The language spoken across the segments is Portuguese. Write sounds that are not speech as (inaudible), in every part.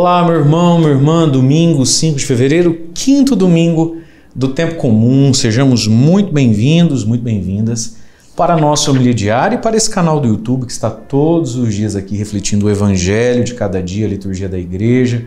Olá, meu irmão, minha irmã, domingo 5 de fevereiro, quinto domingo do tempo comum. Sejamos muito bem-vindos, muito bem-vindas para a nossa homilia diária e para esse canal do YouTube que está todos os dias aqui refletindo o evangelho de cada dia, a liturgia da igreja,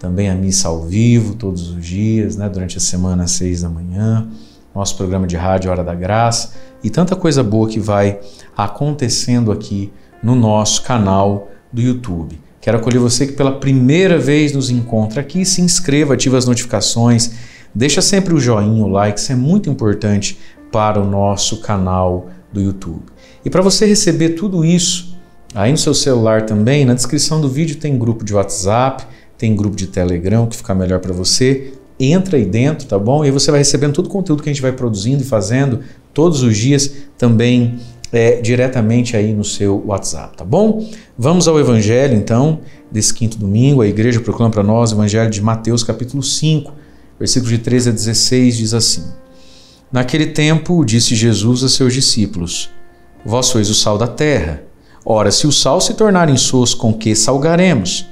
também a missa ao vivo todos os dias, né, durante a semana às seis da manhã, nosso programa de rádio Hora da Graça e tanta coisa boa que vai acontecendo aqui no nosso canal do YouTube. Quero acolher você que pela primeira vez nos encontra aqui, se inscreva, ative as notificações, deixa sempre o joinha, o like, isso é muito importante para o nosso canal do YouTube. E para você receber tudo isso aí no seu celular também, na descrição do vídeo tem grupo de WhatsApp, tem grupo de Telegram que fica melhor para você. Entra aí dentro, tá bom? E você vai recebendo todo o conteúdo que a gente vai produzindo e fazendo todos os dias também é, diretamente aí no seu WhatsApp, tá bom? Vamos ao Evangelho então, desse quinto domingo. A igreja proclama para nós o Evangelho de Mateus, capítulo 5, versículos de 13 a 16, diz assim: Naquele tempo disse Jesus a seus discípulos: Vós sois o sal da terra. Ora, se o sal se tornar insosso, com que salgaremos?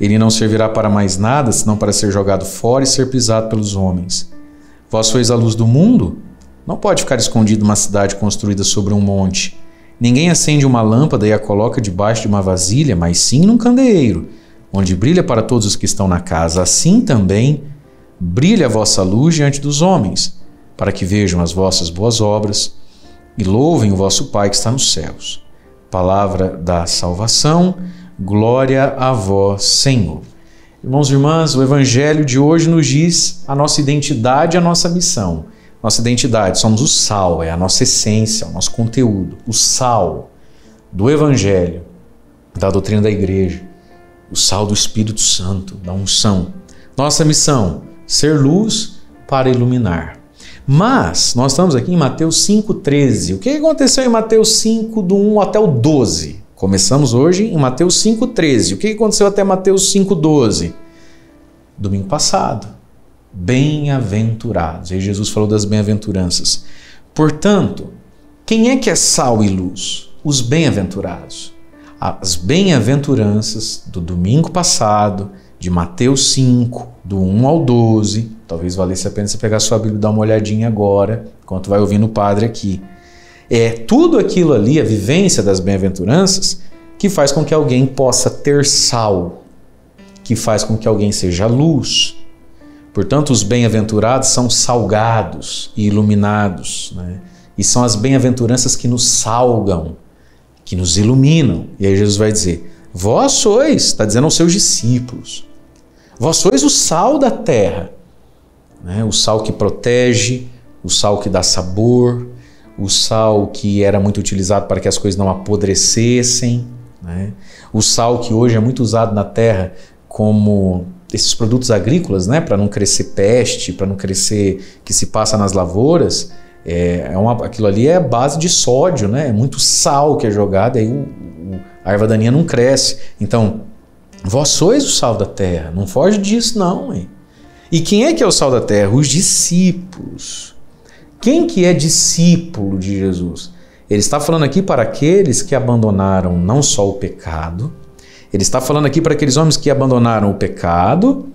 Ele não servirá para mais nada, senão para ser jogado fora e ser pisado pelos homens. Vós sois a luz do mundo? Não pode ficar escondido uma cidade construída sobre um monte. Ninguém acende uma lâmpada e a coloca debaixo de uma vasilha, mas sim num candeeiro, onde brilha para todos os que estão na casa. Assim também brilha a vossa luz diante dos homens, para que vejam as vossas boas obras e louvem o vosso Pai que está nos céus. Palavra da salvação, glória a vós, Senhor. Irmãos e irmãs, o Evangelho de hoje nos diz a nossa identidade a nossa missão nossa identidade, somos o sal, é a nossa essência, o nosso conteúdo, o sal do Evangelho, da doutrina da igreja, o sal do Espírito Santo, da unção. Nossa missão, ser luz para iluminar. Mas nós estamos aqui em Mateus 5,13. O que aconteceu em Mateus 5, do 1 até o 12? Começamos hoje em Mateus 5,13. O que aconteceu até Mateus 5,12? Domingo passado bem-aventurados. Aí Jesus falou das bem-aventuranças. Portanto, quem é que é sal e luz? Os bem-aventurados. As bem-aventuranças do domingo passado, de Mateus 5, do 1 ao 12. Talvez valesse a pena você pegar sua Bíblia e dar uma olhadinha agora, enquanto vai ouvindo o padre aqui. É tudo aquilo ali, a vivência das bem-aventuranças, que faz com que alguém possa ter sal, que faz com que alguém seja luz, Portanto, os bem-aventurados são salgados e iluminados, né? e são as bem-aventuranças que nos salgam, que nos iluminam. E aí Jesus vai dizer: Vós sois, está dizendo aos seus discípulos, vós sois o sal da terra, né? o sal que protege, o sal que dá sabor, o sal que era muito utilizado para que as coisas não apodrecessem, né? o sal que hoje é muito usado na terra como esses produtos agrícolas, né, para não crescer peste, para não crescer que se passa nas lavouras, é, é uma, aquilo ali é base de sódio, né? É muito sal que é jogado, aí o, o, a erva daninha não cresce. Então, vós sois o sal da terra, não foge disso não. Hein? E quem é que é o sal da terra? Os discípulos. Quem que é discípulo de Jesus? Ele está falando aqui para aqueles que abandonaram não só o pecado, ele está falando aqui para aqueles homens que abandonaram o pecado,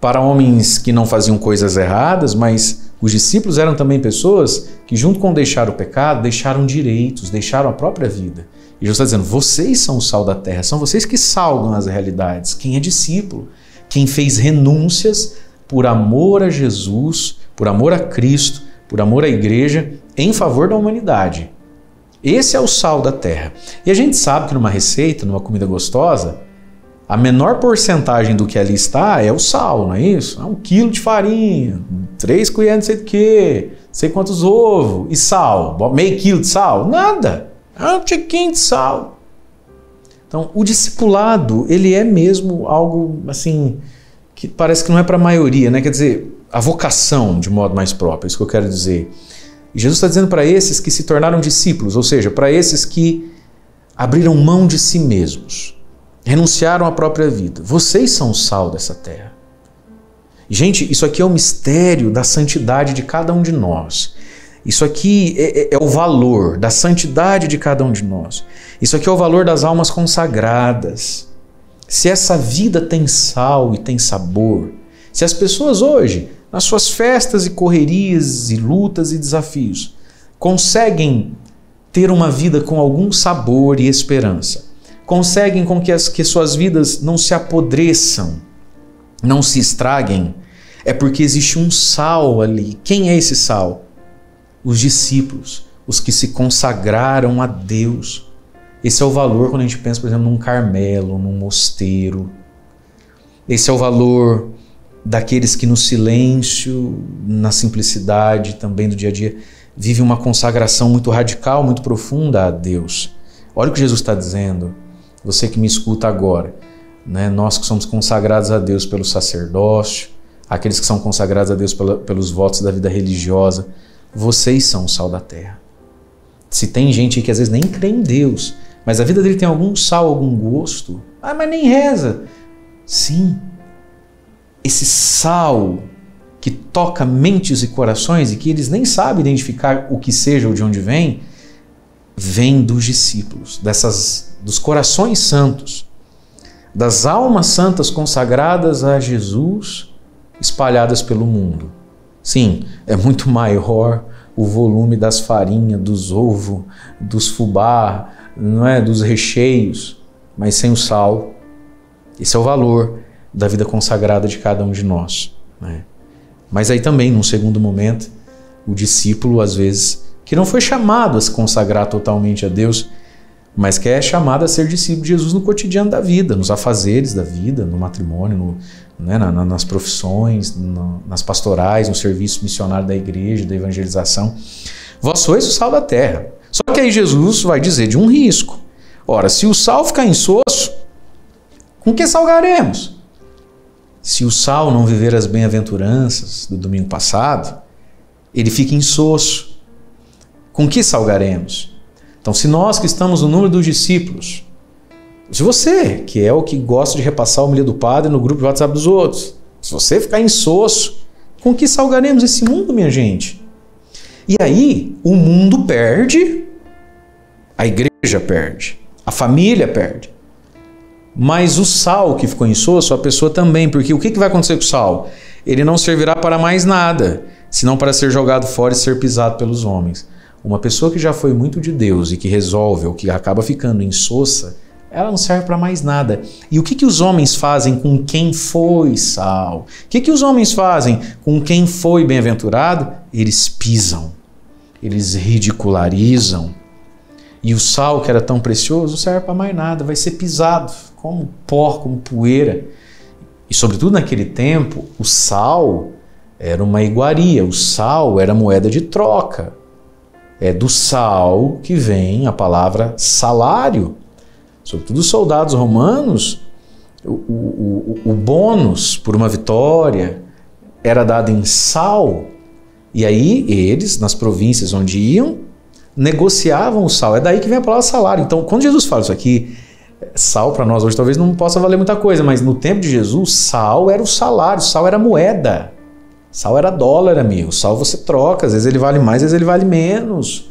para homens que não faziam coisas erradas, mas os discípulos eram também pessoas que, junto com deixar o pecado, deixaram direitos, deixaram a própria vida. E Jesus está dizendo: vocês são o sal da terra, são vocês que salgam as realidades. Quem é discípulo, quem fez renúncias por amor a Jesus, por amor a Cristo, por amor à igreja, em favor da humanidade. Esse é o sal da terra. E a gente sabe que numa receita, numa comida gostosa, a menor porcentagem do que ali está é o sal, não é isso? É um quilo de farinha, três colheres não sei do que, sei quantos ovos e sal. Meio quilo de sal? Nada. É um tiquinho de sal. Então, o discipulado, ele é mesmo algo assim que parece que não é para a maioria, né? Quer dizer, a vocação de modo mais próprio, é isso que eu quero dizer. Jesus está dizendo para esses que se tornaram discípulos, ou seja, para esses que abriram mão de si mesmos, renunciaram à própria vida. Vocês são o sal dessa terra. Gente, isso aqui é o mistério da santidade de cada um de nós. Isso aqui é, é, é, o valor da santidade de cada um de nós. Isso aqui é o valor das almas consagradas. se essa vida tem sal e tem sabor, se as pessoas hoje, nas suas festas e correrias e lutas e desafios, conseguem ter uma vida com algum sabor e esperança, conseguem com que, as, que suas vidas não se apodreçam, não se estraguem, é porque existe um sal ali. Quem é esse sal? Os discípulos, os que se consagraram a Deus. Esse é o valor quando a gente pensa, por exemplo, num Carmelo, num mosteiro. Esse é o valor daqueles que no silêncio, na simplicidade também do dia a dia, vivem uma consagração muito radical, muito profunda a Deus. Olha o que Jesus está dizendo. Você que me escuta agora, né? nós que somos consagrados a Deus pelo sacerdócio, aqueles que são consagrados a Deus pela, pelos votos da vida religiosa, vocês são o sal da terra. Se tem gente que às vezes nem crê em Deus, mas a vida dele tem algum sal, algum gosto, ah, mas nem reza. Sim, esse sal que toca mentes e corações e que eles nem sabem identificar o que seja ou de onde vem, vem dos discípulos, dessas dos corações santos, das almas santas consagradas a Jesus, espalhadas pelo mundo. Sim, é muito maior o volume das farinhas, dos ovos, dos fubá, não é, dos recheios, mas sem o sal. Esse é o valor da vida consagrada de cada um de nós. Né? Mas aí também, num segundo momento, o discípulo, às vezes, que não foi chamado a se consagrar totalmente a Deus, mas que é chamado a ser discípulo de Jesus no cotidiano da vida, nos afazeres da vida, no matrimônio, no, né, na, nas profissões, no, nas pastorais, no serviço missionário da igreja, da evangelização. Vós sois o sal da terra. Só que aí Jesus vai dizer de um risco. Ora, se o sal ficar insosso, com que salgaremos? Se o sal não viver as bem-aventuranças do domingo passado, ele fica insosso. Com que salgaremos? Então, se nós que estamos no número dos discípulos, se você, que é o que gosta de repassar o milho do padre no grupo de WhatsApp dos outros, se você ficar insosso, com que salgaremos esse mundo, minha gente? E aí, o mundo perde, a igreja perde, a família perde. Mas o sal que ficou insosso, a pessoa também, porque o que vai acontecer com o sal? Ele não servirá para mais nada, senão para ser jogado fora e ser pisado pelos homens. Uma pessoa que já foi muito de Deus e que resolve ou que acaba ficando insossa, ela não serve para mais nada. E o que, que os homens fazem com quem foi sal? O que, que os homens fazem com quem foi bem-aventurado? Eles pisam, eles ridicularizam. E o sal, que era tão precioso, não serve para mais nada, vai ser pisado como pó, como poeira. E, sobretudo naquele tempo, o sal era uma iguaria, o sal era moeda de troca. É do sal que vem a palavra salário. Sobretudo os soldados romanos, o, o, o, o bônus por uma vitória era dado em sal. E aí eles, nas províncias onde iam, negociavam o sal. É daí que vem a palavra salário. Então, quando Jesus fala isso aqui, sal para nós hoje talvez não possa valer muita coisa, mas no tempo de Jesus, sal era o salário, sal era moeda. Sal era dólar, amigo. Sal você troca, às vezes ele vale mais, às vezes ele vale menos.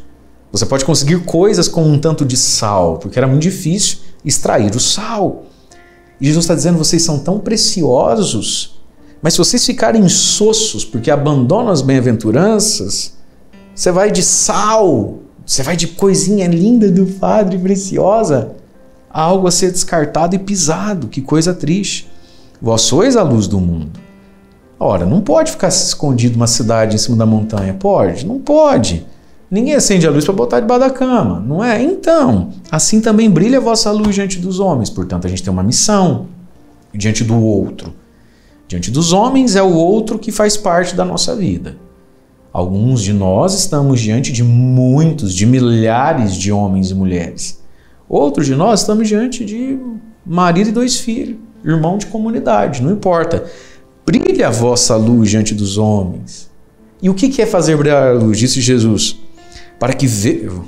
Você pode conseguir coisas com um tanto de sal, porque era muito difícil extrair o sal. E Jesus está dizendo: vocês são tão preciosos, mas se vocês ficarem sossos porque abandonam as bem-aventuranças, você vai de sal, você vai de coisinha linda do Padre preciosa, algo a ser descartado e pisado. Que coisa triste. Vós sois a luz do mundo. Ora, não pode ficar escondido uma cidade em cima da montanha. Pode? Não pode. Ninguém acende a luz para botar debaixo da cama, não é? Então, assim também brilha a vossa luz diante dos homens. Portanto, a gente tem uma missão diante do outro. Diante dos homens é o outro que faz parte da nossa vida. Alguns de nós estamos diante de muitos, de milhares de homens e mulheres. Outros de nós estamos diante de marido e dois filhos, irmão de comunidade, não importa. Brilha a vossa luz diante dos homens. E o que é fazer brilhar a luz? Disse Jesus. Para que vejam.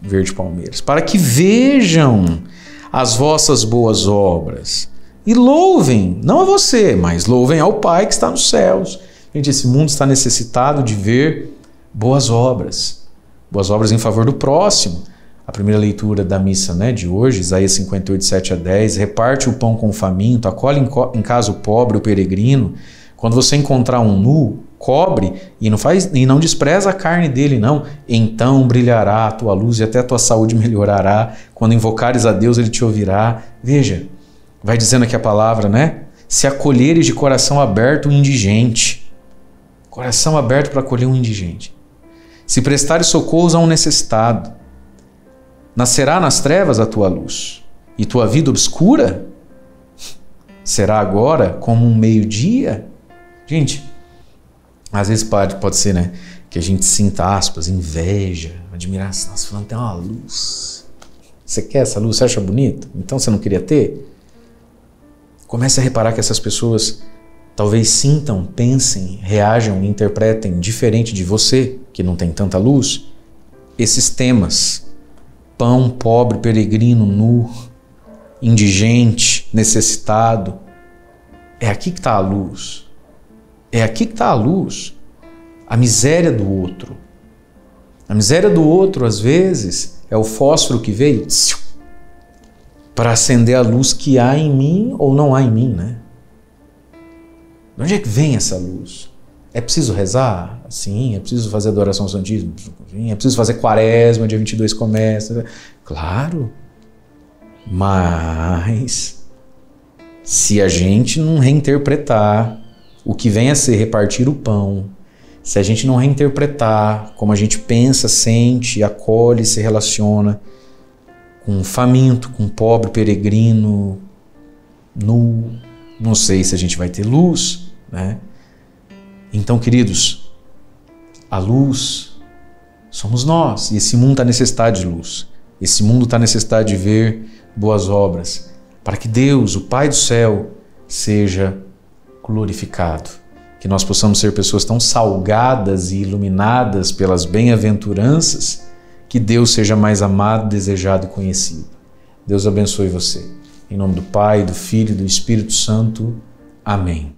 Verde Palmeiras. Para que vejam as vossas boas obras e louvem, não a você, mas louvem ao Pai que está nos céus. Gente, esse mundo está necessitado de ver boas obras. Boas obras em favor do próximo. Primeira leitura da missa né, de hoje, Isaías 58, 7 a 10, reparte o pão com o faminto, acolhe em casa o pobre, o peregrino. Quando você encontrar um nu, cobre e não faz e não despreza a carne dele não. Então brilhará a tua luz e até a tua saúde (laughs) melhorará. Quando invocares a Deus, ele te ouvirá. Veja, vai dizendo aqui a palavra, né? Se acolheres de coração aberto o indigente. Coração aberto para acolher um indigente. Se prestares socorros a um necessitado Nascerá nas trevas a tua luz, e tua vida obscura será agora como um meio-dia? Gente, às vezes pode, pode ser, né? Que a gente sinta aspas, inveja, admiração. Nossa, falando tem uma luz. Você quer essa luz? Você acha bonito? Então você não queria ter? Comece a reparar que essas pessoas talvez sintam, pensem, reajam, interpretem diferente de você, que não tem tanta luz, esses temas pão, pobre, peregrino, nu, indigente, necessitado. É aqui que está a luz. É aqui que está a luz. A miséria do outro. A miséria do outro, às vezes, é o fósforo que veio para acender a luz que há em mim ou não há em mim, né? De onde é que vem essa luz? É preciso rezar? Sim. É preciso fazer adoração ao Santíssimo? Sim. É preciso fazer quaresma, dia 22 começa? Claro. Mas se a gente não reinterpretar o que vem a ser repartir o pão, se a gente não reinterpretar como a gente pensa, sente, acolhe, se relaciona com um faminto, com um pobre peregrino, nu, não sei se a gente vai ter luz, né? Então, queridos, a luz somos nós e esse mundo está necessitado de luz. Esse mundo está necessitado de ver boas obras para que Deus, o Pai do céu, seja glorificado. Que nós possamos ser pessoas tão salgadas e iluminadas pelas bem-aventuranças que Deus seja mais amado, desejado e conhecido. Deus abençoe você. Em nome do Pai, do Filho e do Espírito Santo. Amém.